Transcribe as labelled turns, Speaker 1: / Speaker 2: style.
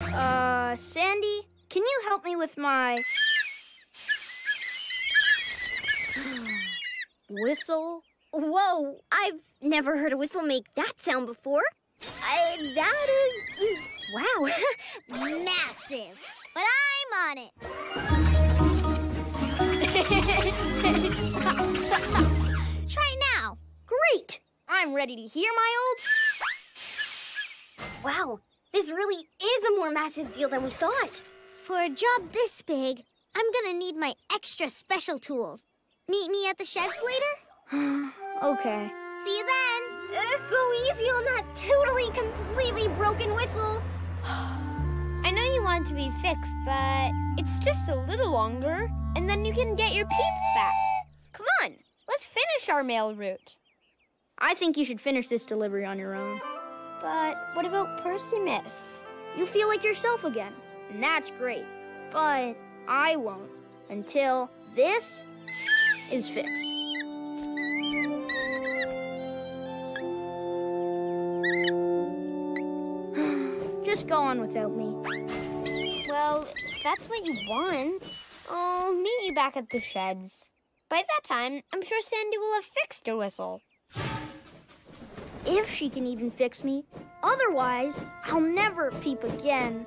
Speaker 1: Uh, Sandy, can you help me with my whistle?
Speaker 2: Whoa, I've never heard a whistle make that sound before. I, that is. Wow.
Speaker 3: Massive. But I'm on it. Try now.
Speaker 1: Great! I'm ready to hear my old.
Speaker 2: Wow, this really is a more massive deal than we thought.
Speaker 3: For a job this big, I'm gonna need my extra special tools. Meet me at the sheds later?
Speaker 1: okay.
Speaker 3: See you then.
Speaker 2: Uh, go easy on that totally, completely broken whistle.
Speaker 4: I know you want it to be fixed, but it's just a little longer, and then you can get your peep back. Come on, let's finish our mail route.
Speaker 1: I think you should finish this delivery on your own.
Speaker 4: But what about Percy, miss?
Speaker 1: You feel like yourself again, and that's great. But I won't until this is fixed. Just go on without me.
Speaker 4: Well, if that's what you want, I'll meet you back at the sheds. By that time, I'm sure Sandy will have fixed your whistle.
Speaker 1: If she can even fix me. Otherwise, I'll never peep again.